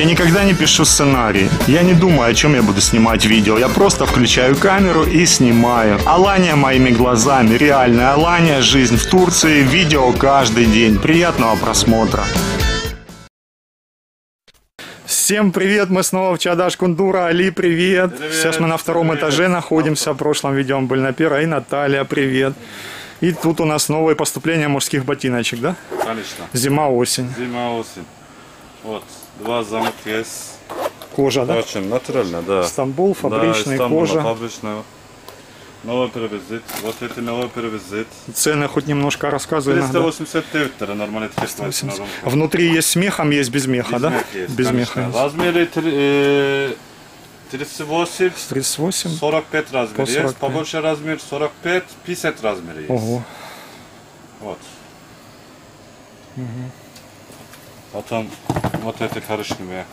Я никогда не пишу сценарий. Я не думаю, о чем я буду снимать видео. Я просто включаю камеру и снимаю. Алания моими глазами. Реальная Алания. Жизнь в Турции. Видео каждый день. Приятного просмотра. Всем привет, мы снова в Чадаш Кундура. Али, привет. Сейчас мы на втором привет. этаже находимся. В прошлом видео мы были на первой. И Наталья, привет. И тут у нас новое поступление мужских ботиночек, да? Конечно. Зима-осень. Зима, осень. Вот, два замок есть. Кожа, да? Очень натурально, да. Стамбул, фабричный, да, Стамбула, кожа. фабричная. Новый привезит. Вот это новый привезит. Цены хоть немножко рассказывай иногда. 389 лira нормально такие платят на 380. рынке. Внутри есть с мехом, есть без меха, Без да? меха есть, без конечно. меха. есть. Размеры три- э, 38, 38. 45 размер По есть. 45. Побольше размер 45, 50 размер есть. Ого. Вот. Потом вот это коричневые.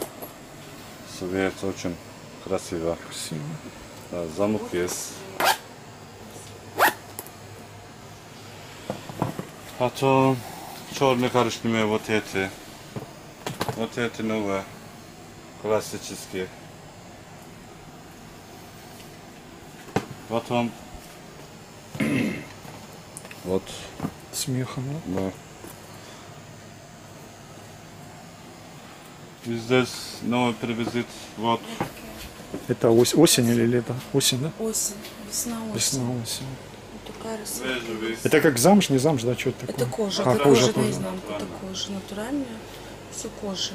Свет очень красиво. Красиво. Да, замок есть. Потом черные коричневые вот эти. Вот эти новые. Классические. Потом вот С мехом, да? да. Здесь новый привезет вот Это ось- осень или лето? Осень, да? Осень, весна, осень. Весна, осень. Вот такая Это как замш, не замш, да? Что это такое? Это кожа, А, это кожа кожа тоже. наизнанку, это кожа натуральная, все кожа.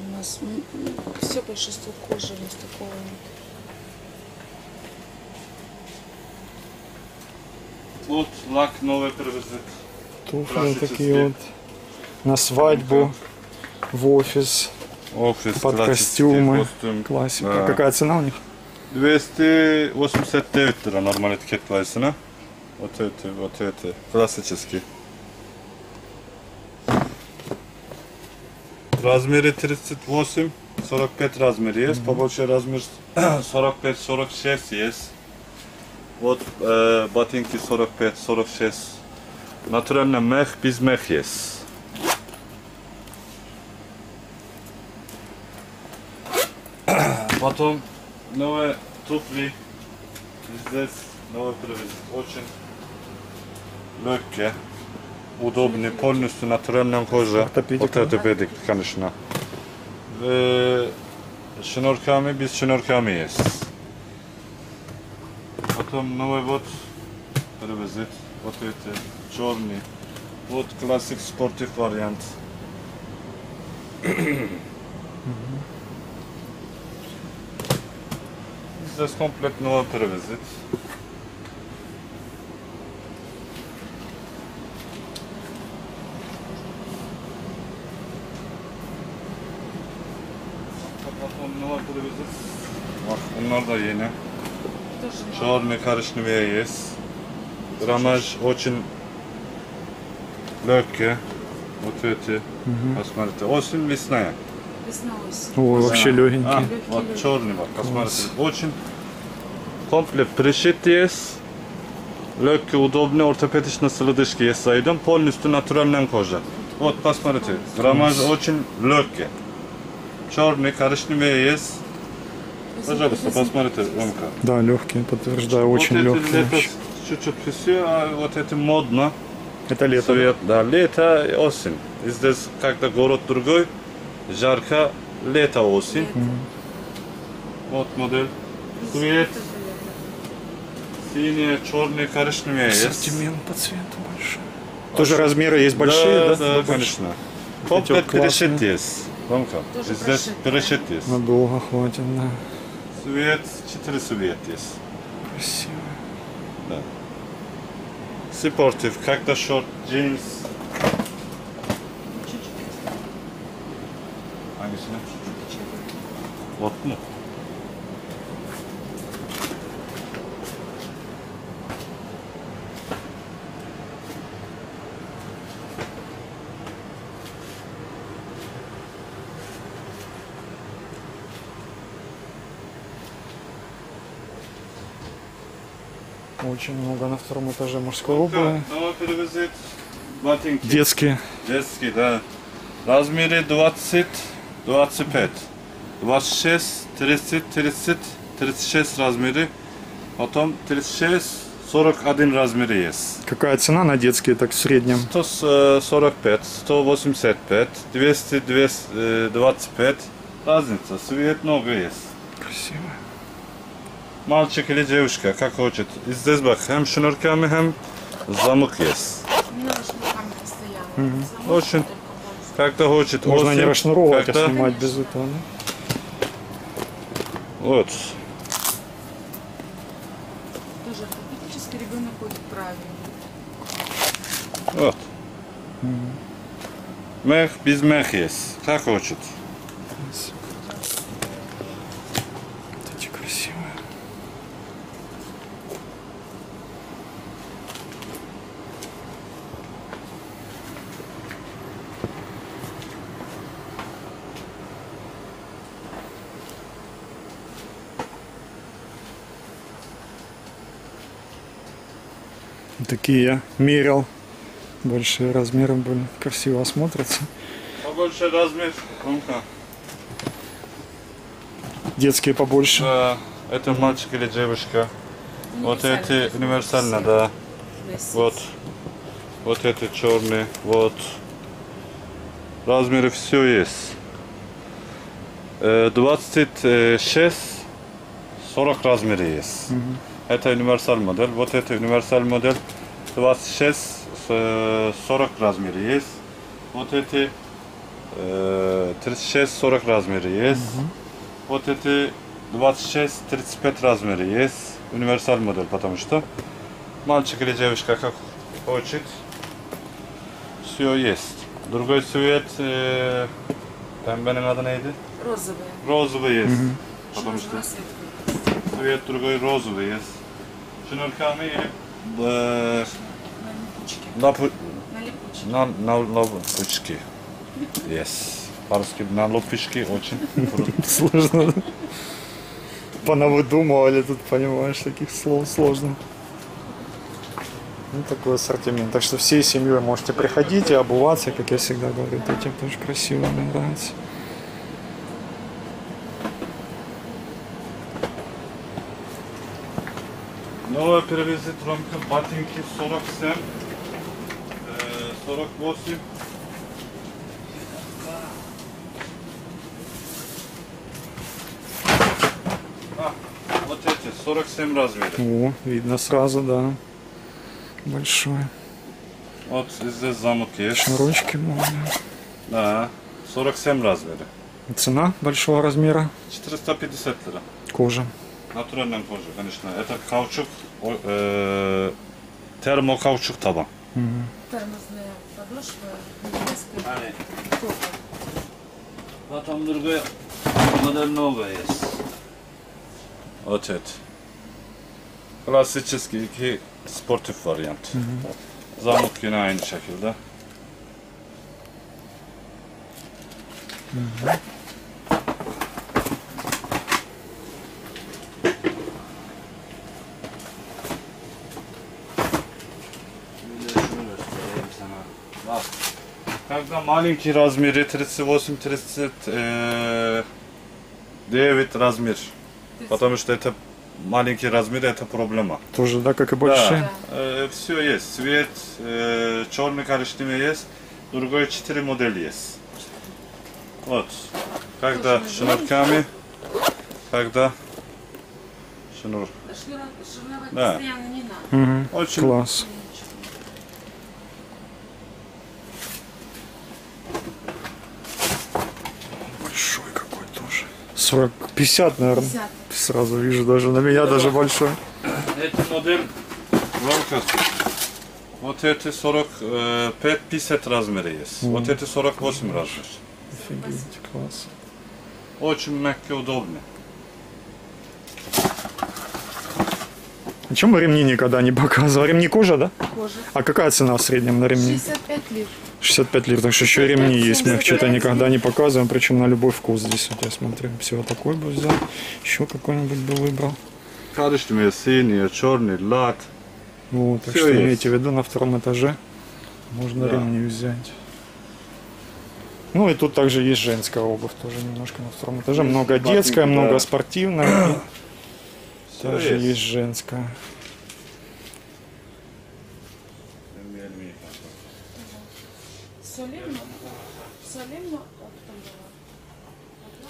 У нас все большинство кожи, у нас такого нет. Вот лак новый привезет. Туфли такие вот. На свадьбу, в офис, Офис, под костюмы. костюм. Классика. Да. Какая цена у них? 289 лира нормально этикет классина. Вот эти, вот эти, классические. Размеры 38, 45 размер есть, побольше размер 45-46 есть. Вот э, ботинки 45-46. Натуральный мех, без мех есть. Потом новые туфли. Здесь новый привез. Очень легкие, удобные, полностью натуральная кожа. Ортопедика, Вот ортопедик, конечно. Э, шнурками, без шнурками есть. Потом новый вот привезет. Вот эти черный. Вот классик спортив вариант. Здесь комплект новый привезет. Потом новый привезет. Bak bunlar da yeni. Тоже Черный коричневый есть. Граммаж очень легкий. Вот эти. Посмотрите. Осень, весна. весна, осень. Ой, вообще А, легенький. вот черный вот. Посмотрите. Очень комплект пришит есть. Легкий, удобный, ортопедичный лодыжки есть зайдем. Полностью натуральная кожа. Вот, посмотрите. Граммаж очень легкий. Черный, коричневый есть. Пожалуйста, посмотрите, Ромка. Да, легкий, подтверждаю, очень вот легкий. это лето вообще. чуть-чуть все, а вот это модно. Это лето. да? Цвет, да, лето и осень. И здесь, когда город другой, жарко, лето, осень. Вот модель. Цвет, синий, черный, коричневый есть. Ассортимент по цвету большой. Тоже размеры есть большие, да? Да, да, конечно. Комплект классные. перешит есть. Ромка, Тоже здесь перешит есть. Надолго хватит, да. Цвет, четыре цвет есть. Красиво. Спортив, как-то шорт, джинс. Hangisini? Ot mu? Очень много на втором этаже мужской обуви. Детские. Детский, да. Размеры 20, 25, 26, 30, 30, 36 размеры, потом 36, 41 размеры есть. Какая цена на детские, так в среднем? 145, 185, 200, 225. Разница, цвет много есть. Красиво. Мальчик или девушка, как хочет. И здесь бак, hem шнурками, hem замок есть. У меня руками постоянно. Замок Очень. Когда хочет Можно не 8, расшнуровывать, а снимать без этого, да? Вот. Тоже ортопедически ребенок ходит правильно. Вот. Мех без мех есть. Как хочет. Вот эти красивые. Такие я мерил. Большие размеры были. Красиво смотрятся. Побольше размер. Ромка. Детские побольше. Да, это мальчик или девушка. Вот эти универсально, да. Вот. Вот эти черные. Вот. Размеры все есть. Э, 26, 40 размеры есть. Это универсал модель. Вот это универсал модель. 26, э, 40 размеры есть. Вот эти э, 36-40 размеры есть. Вот эти 26-35 размеры есть. Универсал модель, потому что мальчик или девушка как хочет. Все есть. Другой цвет, э, pembenin adı neydi? Розовые. Розовый есть. Потому что Розовые цветы. цвет другой розовый есть. Шнурками или э, На липучке. на, На на, на лопушки. Yes. По-русски на лопушки очень. Сложно. Понавыдумывали тут, понимаешь, таких слов сложно. Ну, такой ассортимент. Так что всей семьей можете приходить и обуваться, как я всегда говорю. Этим тоже красиво, мне нравится. Новая перевезет ромка ботинки 47, э, 48. А, вот эти 47 размеров. О, видно сразу, да. Большой. Вот здесь замок есть. Шнурочки можно. Да, 47 размеров. Цена большого размера. 450 лира. Кожа. Натуральная кожа, конечно. Это каучук, о- э, термокаучук табан. Тормозная подошва. Несколько Hani топов. Потом другая модель новая есть. Вот это. Классический iki sportif varyant. Zamut yine aynı şekilde. Когда маленький размер, 38-30, э, 9 размер. Потому что это маленький размер, это проблема. Тоже, да, как и большие. Да, все есть. Цвет, э, черный коричневый есть. Другой 4 модель есть. Вот. Когда шнурками, когда шнур. Шнура- Шнуровать Да. постоянно не надо. Мгм. Очень Класс. Большой какой тоже. 40, 50, наверное. 50. Сразу вижу даже на меня даже большой. Эта модель Волкас. Вот эти 45-50 размеры есть. Вот эти 48 размер. Офигеть, класс. Очень мягкий, удобный. А чем мы ремни никогда не показывали? Ремни кожа, да? Кожа. А какая цена в среднем на ремни? 65 лир. 65 лир, так что еще ремни есть. Мы их что-то 75. никогда не показываем, причем на любой вкус. Здесь вот я смотрю, всего такой бы взял. Еще какой-нибудь бы выбрал. Karıştırmıyor, синий, черный, лак. Вот, так Всё что есть. имейте в виду, на втором этаже можно Да. ремни взять. Ну и тут также есть женская обувь тоже немножко на втором этаже. Много ботинки, детская, да. много спортивная. Также есть. есть женская.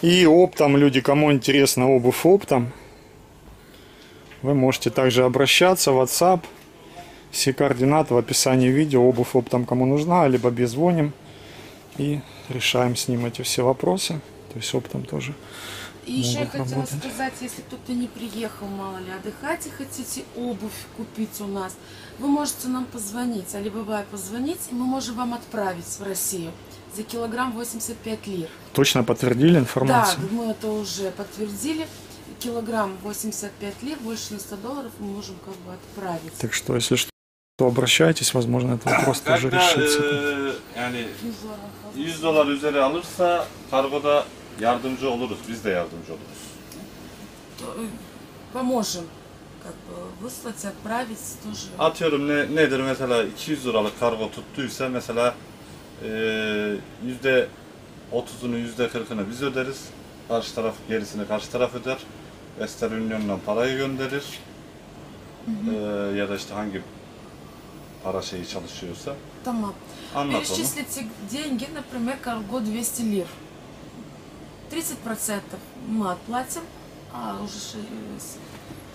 И оптом, люди, кому интересна обувь оптом, вы можете также обращаться в WhatsApp. Все координаты в описании видео. Обувь оптом кому нужна, либо без звоним. И решаем с ним эти все вопросы. То есть оптом тоже. И еще я хотела работать. сказать, если кто-то не приехал, мало ли, отдыхать и хотите обувь купить у нас, вы можете нам позвонить, Алибабай позвонить, и мы можем вам отправить в Россию за килограмм 85 лир. Точно подтвердили Да, информацию? мы это уже подтвердили. Килограмм 85 лир, больше на 100 долларов мы можем как бы отправить. Так что, если что, то обращайтесь, возможно, этот вопрос тоже решится. e, yani 100 долларов. 100 dolar üzeri alırsa kargoda yardımcı oluruz. Biz de yardımcı oluruz. То, э, Поможем как бы выслать, отправить тоже. Atıyorum ne nedir mesela 200 liralık kargo tuttuysa mesela yüzde 30'unu yüzde 40'ını biz öderiz. Karşı taraf gerisini karşı taraf öder. Western Union'dan parayı gönderir. E, ya da işte hangi para şeyi çalışıyorsa. Tamam. Anlat onu. Перечислите деньги, например, карго 200 лир. 30% мы отплатим, а уже ши-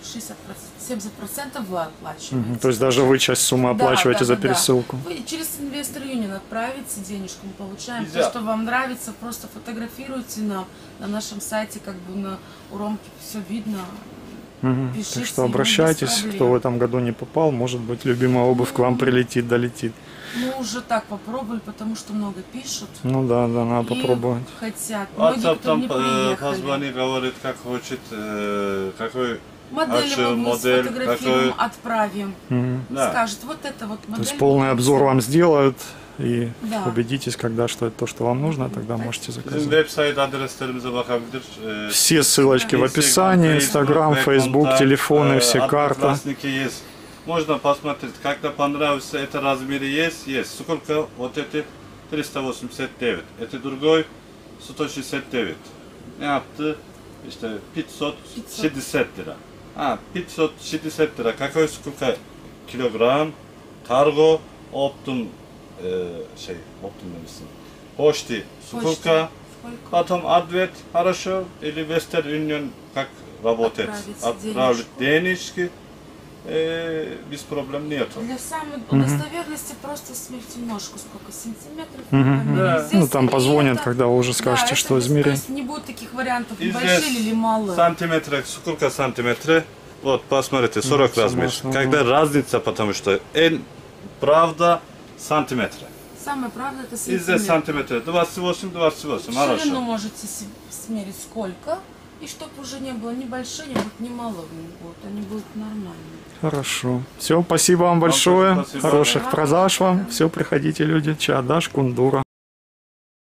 60%, 70% вы оплачиваете. Мгм. То есть даже вы часть суммы Да, оплачиваете да, за да, да. пересылку. Вы через Инвестор Юнион отправите денежку, мы получаем Нельзя. то, что вам нравится, просто фотографируйте нам на нашем сайте, как бы на уромке все видно. Пишите, Так что обращайтесь, кто в этом году не попал, может быть, любимая обувь к вам прилетит, долетит. Мы уже так попробовали, потому что много пишут. Ну да, да, надо и попробовать. хотят. Многие, кто WhatsApp'tan не e, приехали. позвони, говорит, как хочет, e, какой Модели Хочу мы модель, сфотографируем, какой- отправим. Мгм. Да. Скажет, вот это вот То модель. есть полный обзор вам сделают и Да. убедитесь, когда что это то, что вам нужно, тогда можете заказать. E, Все ссылочки в описании, Инстаграм, Фейсбук, телефоны, э, все есть. Можно посмотреть, когда понравится, это размеры есть, есть. Сколько? Вот эти 389. Это другой 169. Ne yaptı? İşte 560 lira. Ha, 560 lira. Какой сколько килограмм? Карго, оптом, э, şey, оптом demişsin. Почти, сколько? Сколько? Потом ответ, хорошо, или Western Union как работает. Отправить Отправить денежки, э, без проблем нету. Для самой удостоверности просто смерьте ножку, сколько сантиметров. Померили. Да. Здесь Ну, там позвонят, это. когда вы уже Да, скажете, это что есть не будет таких вариантов, И большие или малые. Сантиметры, сколько сантиметров? Вот, посмотрите, 40 Ну, размер. Когда разница, потому что эн, правда сантиметры. Самое правда это сантиметр. сантиметры. 28, 28, Ширину хорошо. можете си- смерить сколько. И чтобы уже не было ни большие, ни, малые будут. Они будут нормальные. Хорошо. Все, спасибо вам большое. спасибо. Хороших продаж вам. Все, приходите, люди. Чадаш, Кундура.